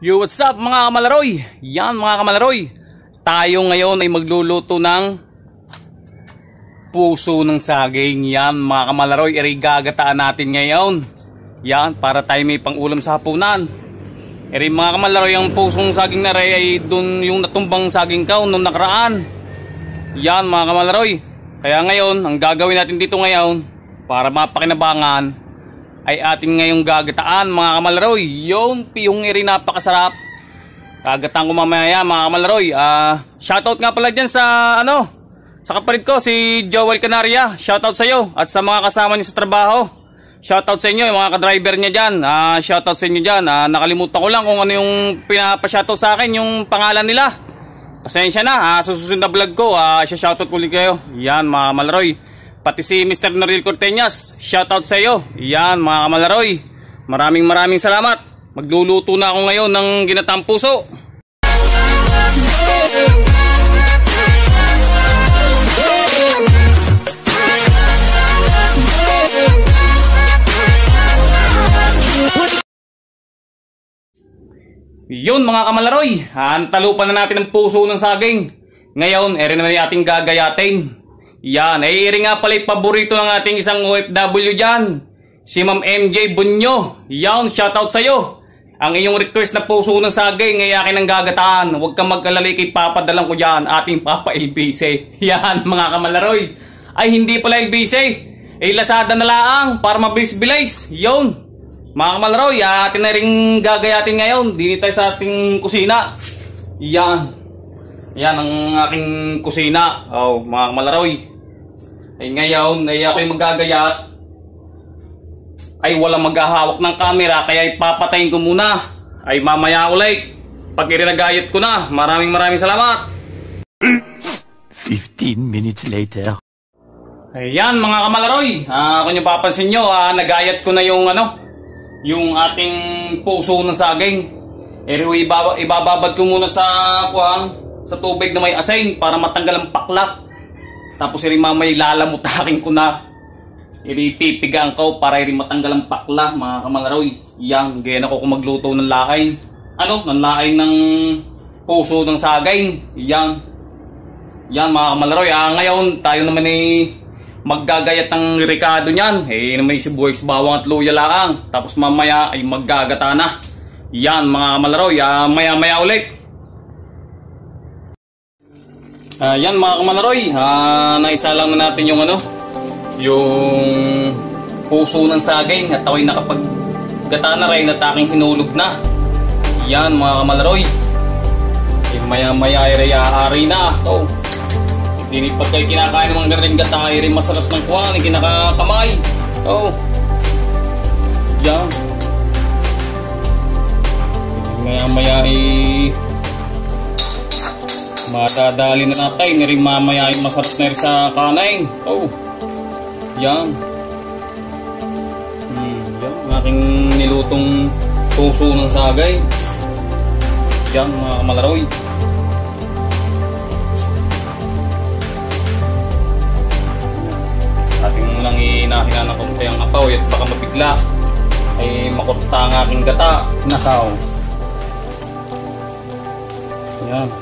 Yo, what's up mga kamalaroy? Yan mga kamalaroy. Tayo ngayon ay magluluto ng puso ng saging. Yan mga kamalaroy, eri gagataan natin ngayon. Yan, para tayo may pangulam sa hapunan. Eri mga kamalaroy, ang pusong saging na ray ay dun yung natumbang saging kaw nung nakaraan. Yan mga kamalaroy. Kaya ngayon, ang gagawin natin dito ngayon, para mapakinabangan, ay atin ngayong gagataan mga kamalaroy. Yung piyong iri napakasarap. Gagataan ko mamaya mga kamalaroy. Uh, shoutout nga pala dyan sa ano, sa kapatid ko si Joel Canaria. Shoutout sa iyo at sa mga kasama niya sa trabaho. Shoutout sa inyo yung mga ka-driver niya dyan. Uh, shoutout sa inyo dyan. Uh, nakalimutan ko lang kung ano yung pinapa-shoutout sa akin, yung pangalan nila. Pasensya na, uh, susunod na vlog ko, uh, shoutout ulit kayo. Yan mga kamalaroy. Pati si Mr. Noril Corteñas, shoutout sa iyo. Yan mga kamalaroy. Maraming maraming salamat. Magluluto na ako ngayon ng ginatang puso. Yun mga kamalaroy, antalupan na natin ang puso ng saging. Ngayon, ere naman ating gagayatin. Yan, ay iri nga pala paborito ng ating isang OFW dyan. Si Ma'am MJ Bunyo. Yan, shoutout sa'yo. Ang iyong request na puso ng saging ay akin ang gagataan. Huwag kang magkalali kay papadalang ko dyan, ating Papa LBC. Yan, mga kamalaroy. Ay, hindi pala LBC. Ay, lasada na laang para mabilis-bilis. Yun. Mga kamalaroy, atin na rin gagayatin ngayon. Dini sa ating kusina. Yan. Yan ang aking kusina. Oh, mga kamalaroy. Ay ngayon, ay ako'y magagayat. Ay walang maghahawak ng camera kaya ipapatayin ko muna. Ay mamaya ulit. Pag irinagayat ko na, maraming maraming salamat. 15 minutes later. Ayan mga kamalaroy, ah, kung nyo papansin nyo, ah, nagayat ko na yung ano, yung ating puso ng saging. Pero ibaba, ibababad ko muna sa, kuwang, sa tubig na may asin para matanggal ang pakla. Tapos rin mamay lalamutakin ko na. Iripipigaan ko para rin matanggal ang pakla mga kamalaroy. Yan, ganyan ako kung magluto ng laay. Ano, ng laay ng puso ng sagay. Yan. Yan mga kamalaroy. Ah, ngayon tayo naman ay maggagayat ng ricado niyan. Eh, naman si sibuyas, bawang at luya lang. Tapos mamaya ay maggagata na. Yan mga kamalaroy. Ah, maya maya ulit. Uh, yan mga kamalaroy, uh, naisa lang na natin yung ano, yung puso ng saging at ako'y nakapaggata na rin at aking hinulog na. Yan mga kamalaroy. Yung maya maya ay ari na. Oh. Hindi pag kayo kinakain ng mga ganun gata ay rin masarap ng kuwan, ay kinakakamay. Oh. Yan. Maya maya ay Madadali na natin. Nirin mamaya ay masarap na sa kanay. Oh. Yan. Hmm, yan. Aking nilutong puso ng sagay. Yan mga kamalaroy. Ating munang inahinan ng konti ang apaw at baka mabigla ay makurta ang aking gata. Nakaw. Yan.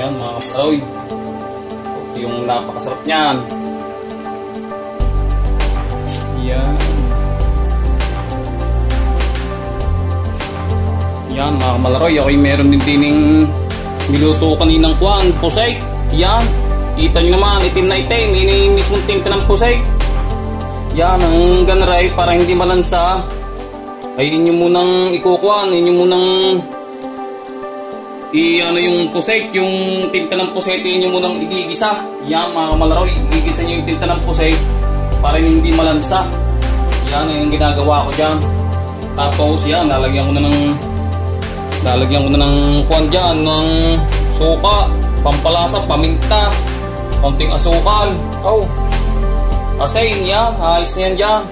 Yan mga kapaloy. Ito yung napakasarap niyan. Yan. Yan mga kamalaroy. Ako'y meron din dining niluto kaninang kuwan. Pusay. Yan. Kita nyo naman. Itim na itim. Ini mismong tinta ng pusay. Yan. Ang ganaray para hindi malansa. Ay inyo munang ikukuan. Inyo munang i ano yung puset, yung tinta ng puset yun yung munang igigisa. Yan mga kamalaro, igigisa nyo yung tinta ng puset para hindi malansa. Yan yung ginagawa ko dyan. Tapos yan, lalagyan ko na ng lalagyan ko na ng kuwan dyan, ng suka, pampalasa, paminta, konting asukal. Oh, asayin yan, ayos na yan dyan.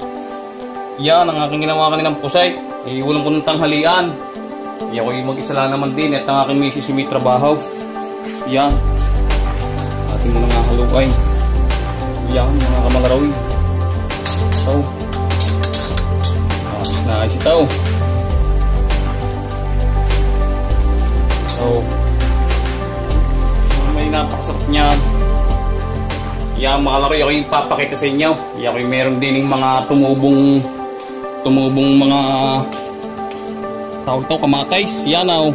Yan ang aking ginawa kanina ng puset. Iulang ko ng tanghalian. Yan ko yung mag-isa lang naman din at ang aking misis may trabaho. Yan. Ating mo nga halukay. Yan mga kamalarawi. So. Ayos na ayos ito. So, may napakasarap niyan. Yan mga laro, ako yung papakita sa inyo. Ako yung meron din yung mga tumubong tumubong mga tawag to kamatis. Yan oh.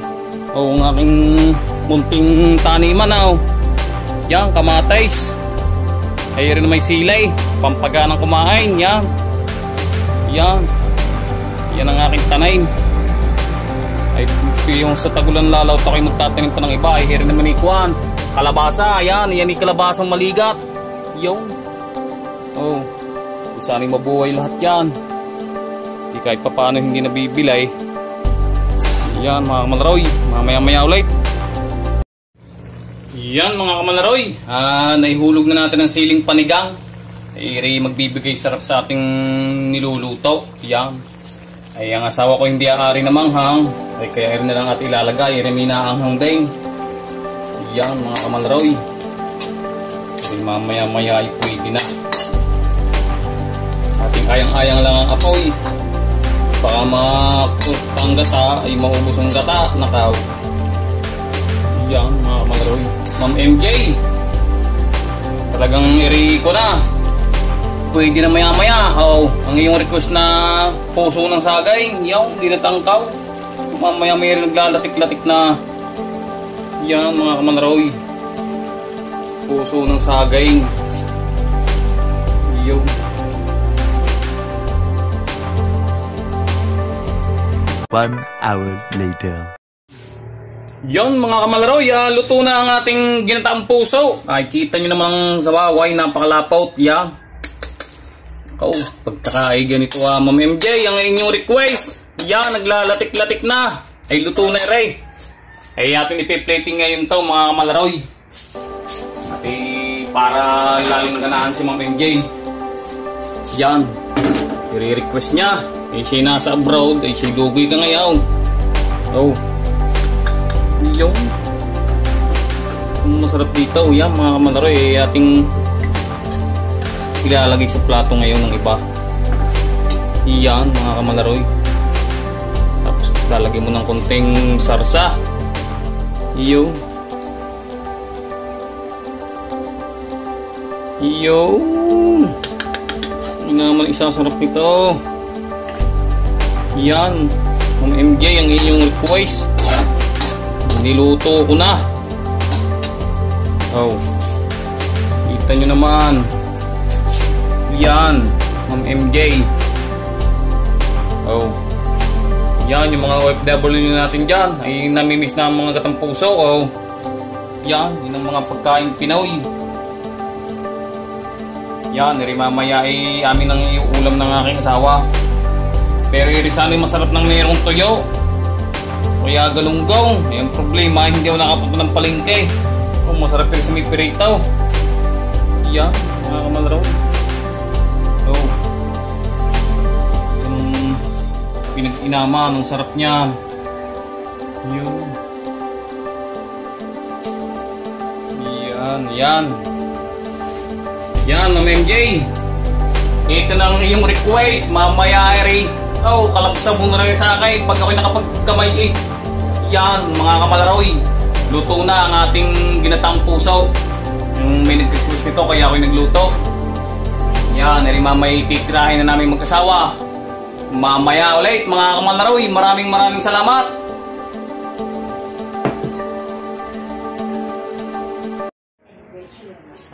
O ang aking munting taniman oh. Yan, kamatis. Ay rin may silay. Pampaganang kumain. Yan. Yan. Yan ang aking tanayin. Ay yung sa tagulan lalaw ako ay magtatanim pa ng iba. Ay rin naman ikuan. Kalabasa. Yan. Yan yung kalabasang maligat. Yung. Oh. Sana'y mabuhay lahat yan. Di kahit pa paano hindi nabibilay. Yan mga kamalaroy. Mamaya maya ulit. Yan mga kamalaroy. Ah, naihulog na natin ang siling panigang. Iri magbibigay sarap sa ating niluluto. Yan. Ay ang asawa ko hindi aari na manghang. Ay kaya rin na lang at ilalagay. Iri minaanghang din. Yan mga kamalaroy. Ay mamaya maya ay pwede na. Ating kayang-ayang lang ang apoy. Baka makut ang gata ay maubos ang gata. Nakaw. Yan mga kamalaroy. Ma'am MJ. Talagang iri ko na. Pwede na maya maya. Oh, ang iyong request na puso ng sagay. Yaw, ginatangkaw. Mamaya may naglalatik-latik na. Yan mga kamalaroy. Puso ng sagay. One hour later. Yon mga kamalaroy, ah, luto na ang ating ginataang puso. Ay, kita nyo namang zawaway, napakalapot. Yan. Ikaw, pagkakaay ganito ah, Ma'am MJ, ang inyong request. Yan, naglalatik-latik na. Ay, luto na rin. Ay, ating ipiplating ngayon to mga kamalaroy. At para laling ganahan si Ma'am MJ. Yan. I-request niya. Eh, siya nasa abroad. Eh, siya lugoy ka ngayon. Oh. Yung masarap dito. Yan mga kamalaroy eh, ating ilalagay sa plato ngayon ng iba. Yan mga kamalaroy tapos lalagay mo ng konting sarsa. Iyo iyo yun naman isang sarap nito yan. Ang MJ ang inyong request niluto ko na. Oh. Kita nyo naman. Yan ma'am MJ oh. Yan yung mga OFW natin dyan. Ay namimiss na ang mga gatang puso oh. Yan yun ang mga pagkain Pinoy. Yan iri mamaya ay amin ang iuulam ng aking asawa pero sa amin masarap ng mayroong tuyo kaya galunggong, yung problema, hindi ako nakapunta ng palengke. Oh, masarap pero sa may piritaw. Yan, mga kamalaraw. Oh. Yung pinag-inama, ang sarap niya. Yun. Yan, yan. Yan, Ma'am MJ. Ito na ang iyong request. Mamaya, Eri. Oh, kalapsa mo na rin sa akin pag ako'y nakapagkamay eh. Yan, mga kamalaroy. Luto na ang ating ginatang puso. Yung may nag-request nito kaya ako'y nagluto. Yan, eri mamay titirahin na namin magkasawa. Mamaya ulit mga kamalaroy. Maraming maraming salamat.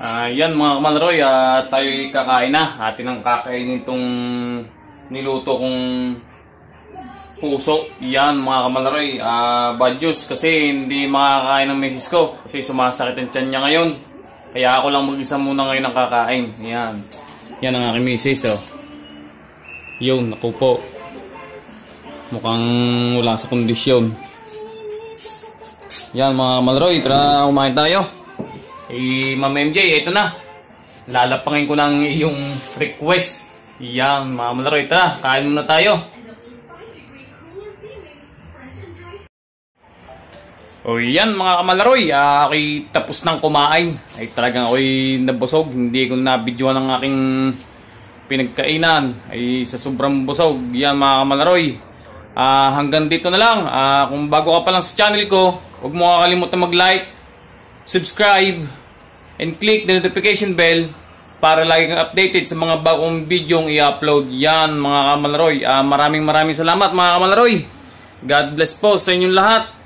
Ah, yan mga kamalaroy, uh, tayo'y kakain na. Atin ang kakainin itong niluto kong puso. Yan mga kamalaroy, uh, bad news kasi hindi makakain ng misis ko kasi sumasakit ang tiyan niya ngayon. Kaya ako lang mag-isa muna ngayon ang kakain. Yan. Yan ang aking misis oh. Yun, naku po. Mukhang wala sa kondisyon. Yan mga kamalaroy, tara kumain tayo. Eh, Ma'am MJ, ito na. Lalapangin ko lang yung request. Yan, mga malaroy, tara, kain muna tayo. O yan mga kamalaroy, uh, ako'y tapos ng kumain. Ay talagang ako'y nabusog, hindi ko nabidyoan ng aking pinagkainan. Ay sa sobrang busog, yan mga kamalaroy. Ah, hanggang dito na lang. Ah, kung bago ka pa lang sa channel ko, huwag mo kakalimutan mag-like, subscribe, and click the notification bell para lagi kang updated sa mga bagong video i-upload. Yan mga kamalaroy. Ah, maraming maraming salamat mga kamalaroy. God bless po sa inyong lahat.